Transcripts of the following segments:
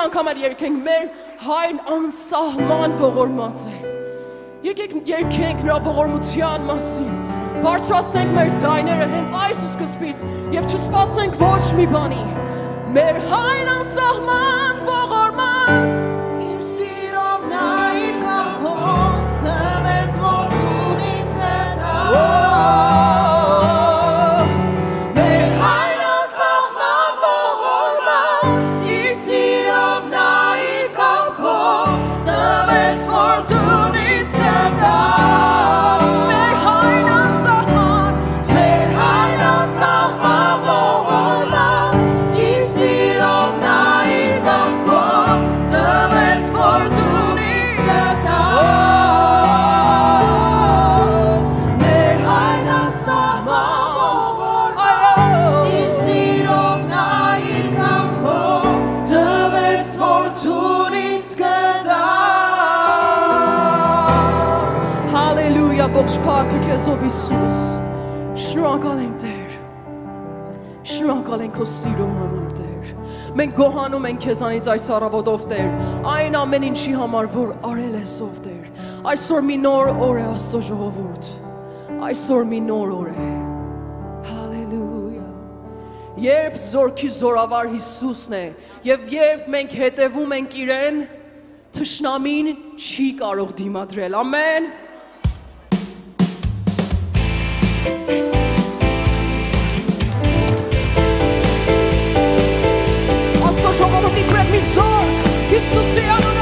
անգամ էլ երկենք մեր հայրն անսահման ողորմած է։ Եկեք երկենք նրա ողորմության մասին։ Բարձրացնենք մեր ձայները հենց այս սկզբից եւ չսպասենք ոչ մի բանի։ Մեր հայրն անսահման ողորմած ողջ փառքը քեզով Հիսուս։ Շնորհակալ ենք Տեր։ Շնորհակալ ենք քո սիրո համար Տեր։ Մենք գոհանում ենք քեզանից այս առավոտով Տեր այն ամեն ինչի համար, որ արել ես ով Տեր։ Այսօր մի նոր օր է Աստծո ժողովուրդ։ Այսօր մի նոր օր է։ Հալելույա։ Երբ զորքի զորավար Հիսուսն է, եւ երբ մենք հետևում ենք իրեն, թշնամին չի կարող դիմադրել։ Ամեն։ Thank you. Jogo no que pra isso, Senhor.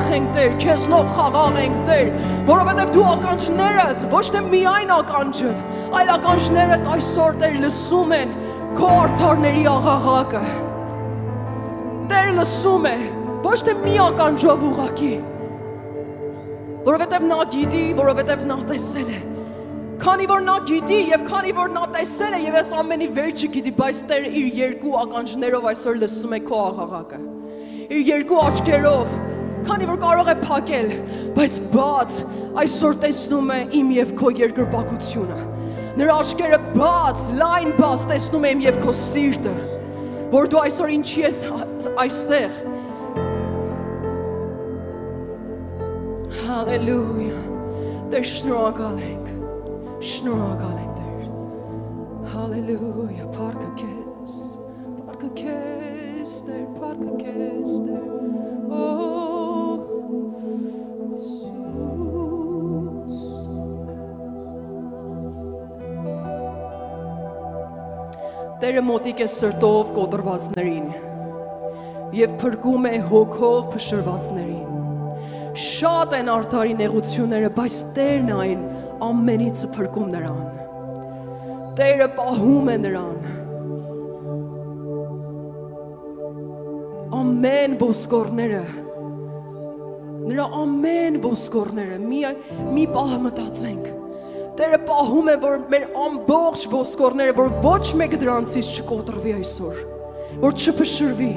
Քեզնով ուրախ ենք Տեր, քեզնով խաղաղ ենք Տեր, որովհետև դու ականջներդ ոչ թե միայն ականջդ, այլ ականջներդ այսօր Տեր լսում են քո արդարների աղաղակը։ Տեր լսում է, ոչ թե մի ականջով ուղակի, որովհետև նա գիտի, որովհետև նա տեսել է։ Քանի որ նա գիտի եւ քանի որ նա տեսել է եւ այս ամենի վերջը գիտի, բայց Տերը իր երկու ականջներով այսօր լսում է քո աղաղակը։ Իր երկու աչքերով, քանի որ կարող է փակել, բայց բաց այսօր տեսնում է իմ եւ քո երկրպագությունը։ Նրա աչքերը բաց, լայն բաց տեսնում է իմ եւ քո սիրտը, որ դու այսօր ինչի ես այստեղ։ Հալելույա։ Տեր շնորհակալ ենք։ Շնորհակալ ենք Տեր։ Հալելույա, փառքը քեզ։ Փառքը քեզ, Տեր, փառքը քեզ, Տեր։ Տերը մոտիկ է սրտով կոտրվածներին եւ փրկում է հոգով փշրվածներին։ Շատ են արդարի նեղությունները, բայց Տերն այն ամենից փրկում նրան։ Տերը պահում է նրան։ ամեն ոսկորները նրա ամեն ոսկորները մի մի պահ մտածենք Տերը պահում է որ մեր ամբողջ ոսկորները որ ոչ մեկը դրանցից չկոտրվի այսօր որ չփշրվի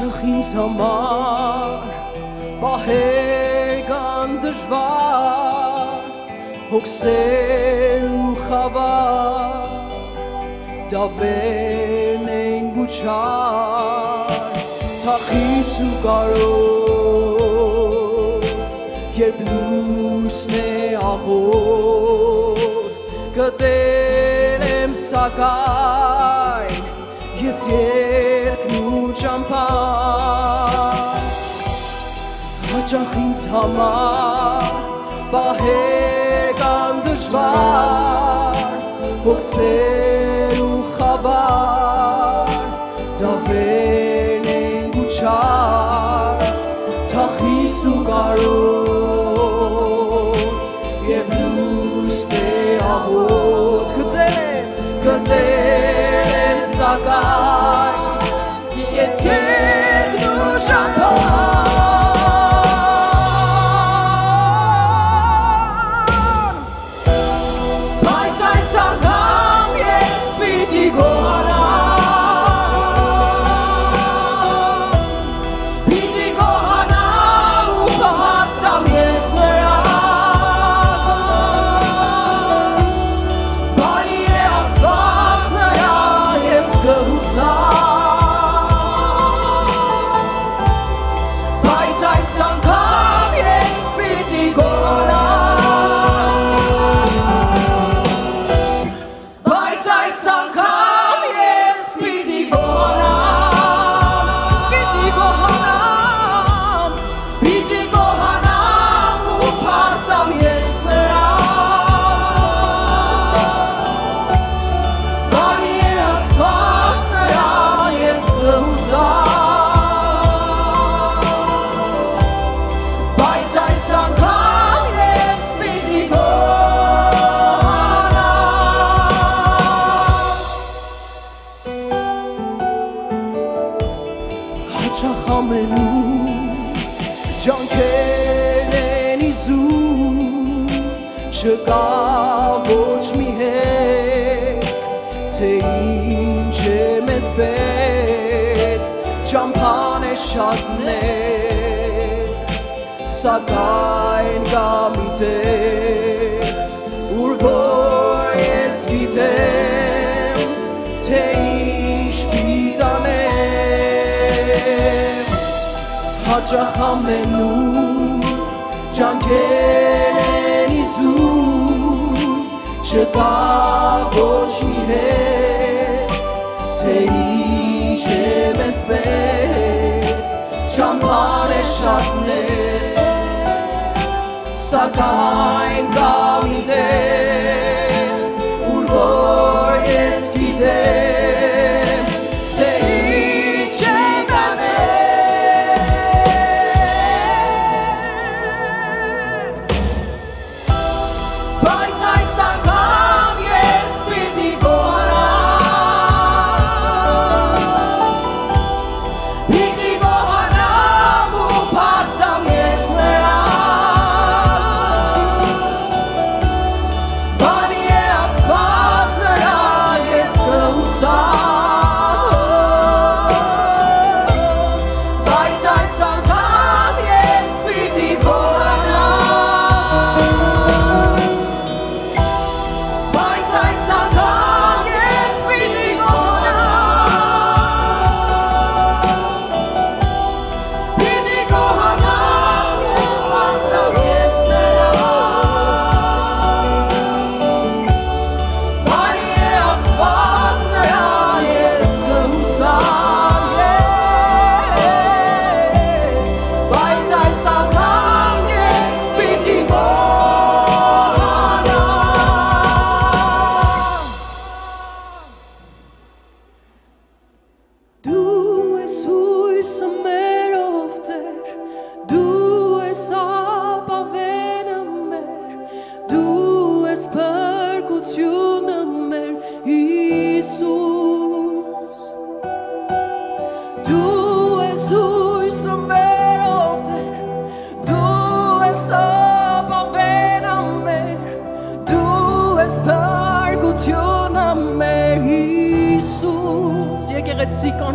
Հաճախ ինձ համար բահեր կան դժվար հոգսեր ու խավար դավերն են գուչար թախից ու կարոտ երբ լուսն է աղոտ գտել եմ սակայն ես երկն ու ճամփան հաճախ ինձ համար բահեր կան դժվար հոգսեր ու խավար դավերն են գուչար թախից ու կարոտ և լուստ է աղոտ գտել եմ գտել եմ սակայն ես սակայն կա մի տեղ ուր որ ես գիտեմ թե ինչ գիտանեմ հաճախ ամենում ջանքեր են իզում չկա ոչ մի հետ թե ինչ է մեզ պետք ճամփան է շատներ սակայն կա մի տեղ ուր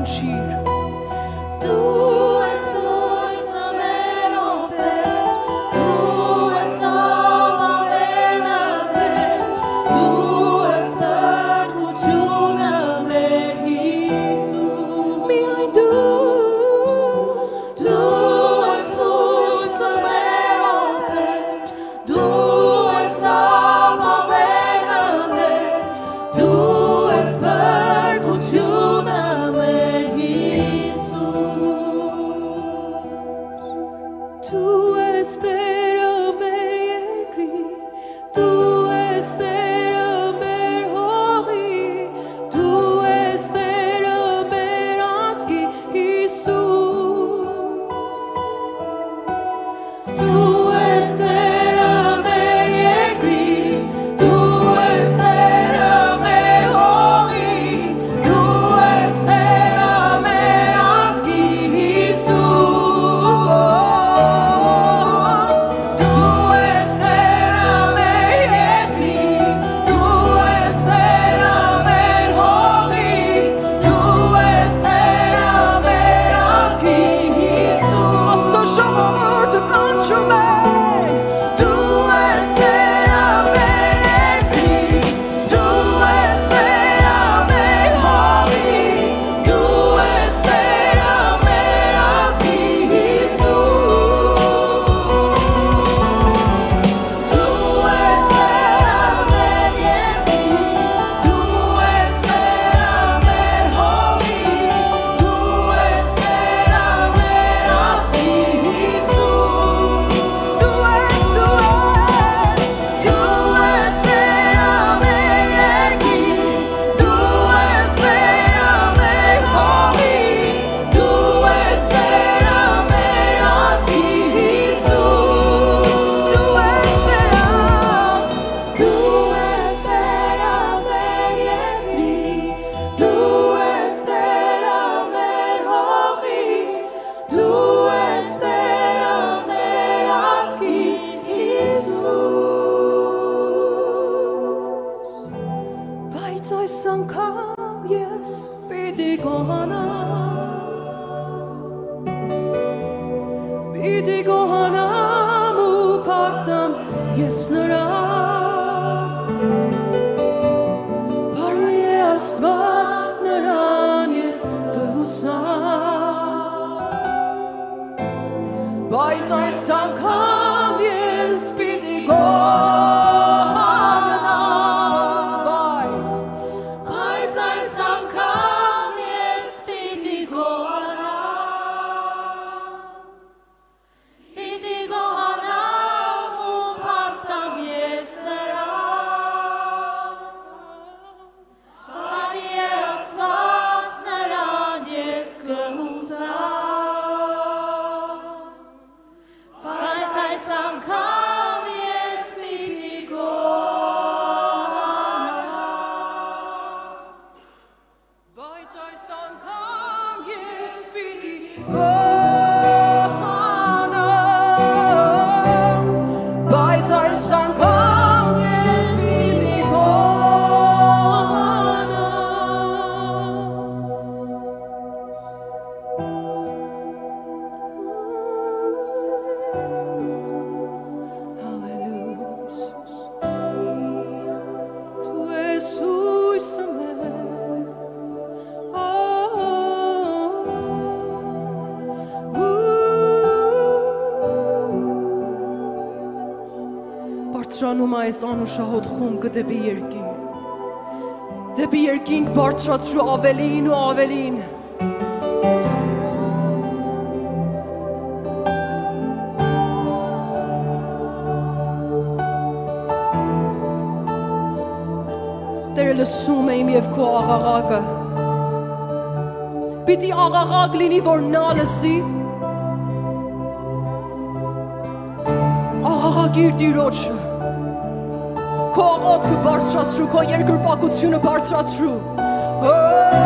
she ես նրա Բարոյ է աստված նրան ես կհուսա Բայց այս անգամ այս անուշահոտ խումբը դեպի երկինք։ Դեպի երկինք բարձրացրու ավելին ու ավելին։ Տերը լսում է իմ եւ քո աղաղակը։ Պիտի աղաղակ լինի, որ նա լսի։ Աղաղակ իր տիրոջը Քո ողորմքը բարձրացրու, քո երկրպագությունը բարձրացրու։ Օ՜։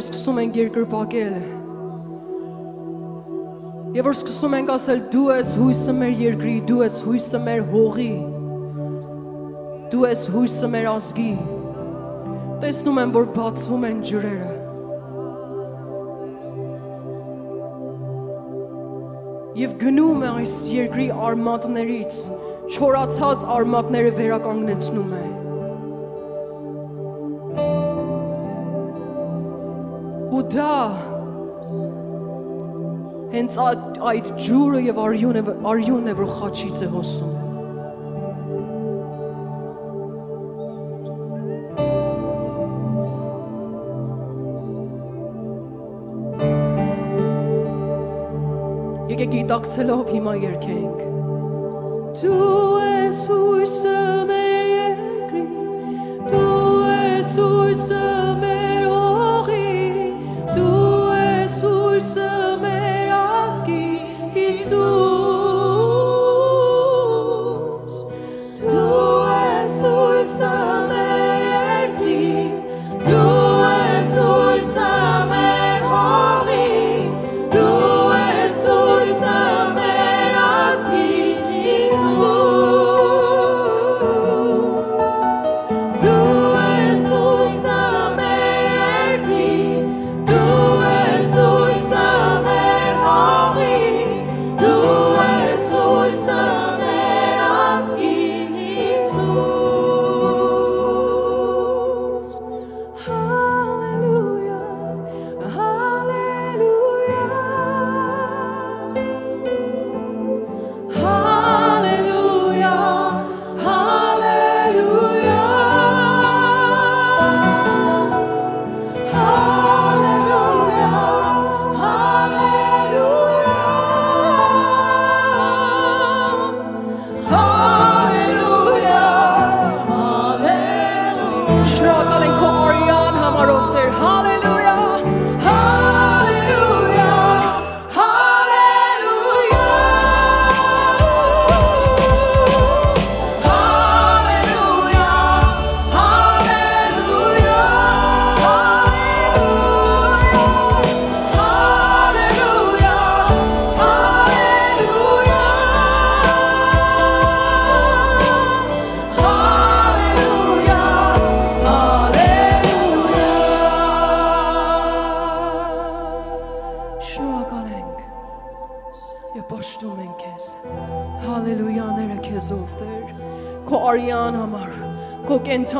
որ սկսում ենք երկրպագել Եվ որ սկսում ենք ասել դու ես հույսը մեր երկրի, դու ես հույսը մեր հողի, դու ես հույսը մեր ազգի։ Տեսնում եմ, որ բացվում են ջրերը։ Եվ գնում է այս երկրի արմատներից, չորացած արմատները վերականգնեցնում է։ դա հենց այդ, ջուրը եւ արյունը արյունն է որ խաչից է հոսում Եկեք գիտակցելով հիմա երկենք Դու ես հույսը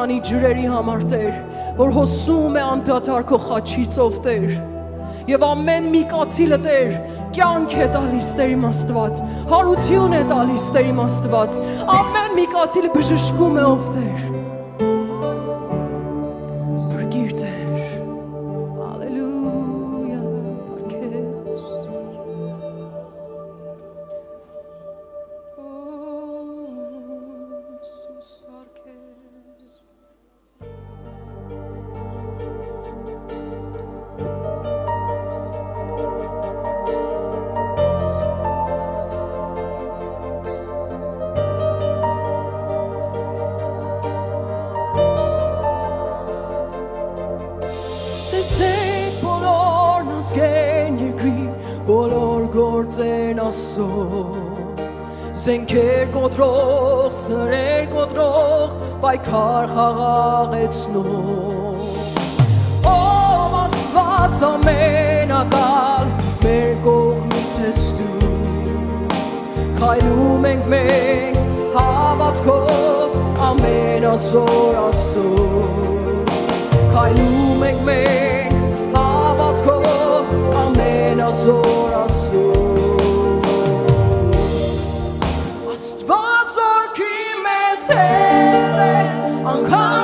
կենթանի ջրերի համար Տեր, որ հոսում է անդադար քո խաչից ով Տեր։ Եվ ամեն մի կաթիլը Տեր, կյանք է տալիս Տեր իմ Աստված, հարություն է տալիս Տեր իմ Աստված։ Ամեն մի կաթիլը բժշկում է ով Տեր։ Զենքեր կոտրող, սրեր կոտրող, պայքար խաղաղեցնող Ով աստված ամենակալ, մեր կողմից ես դու Քայլում ենք մենք հավատքով ամենազոր ասոր Քայլում ենք մենք հավատքով ամենազոր անգամ բրադում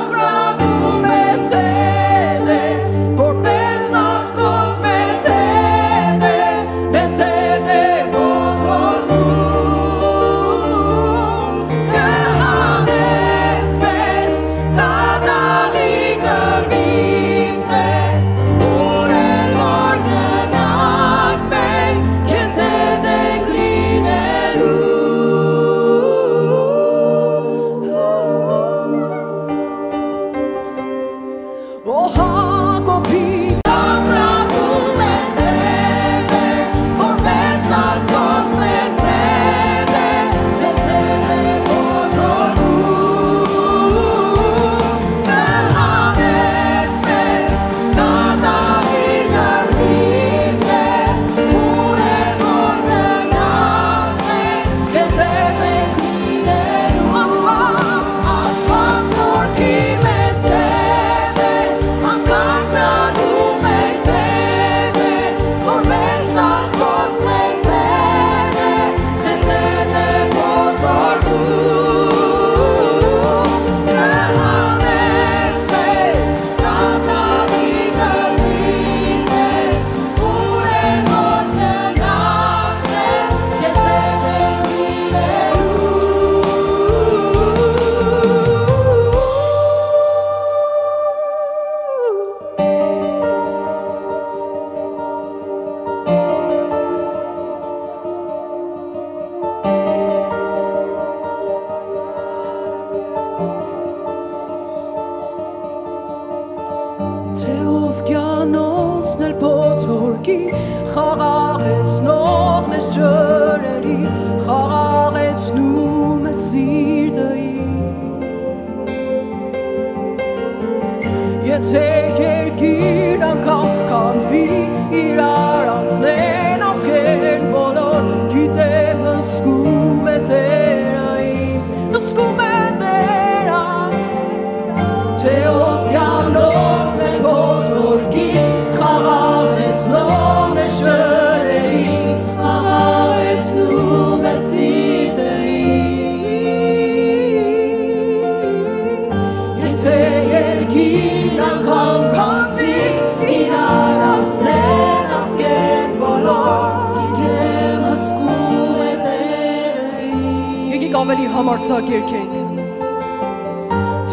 ավելի համարձակ երկենք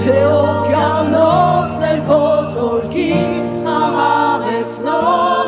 Թե օվկիանոսներ փոթորքի համաղեցնող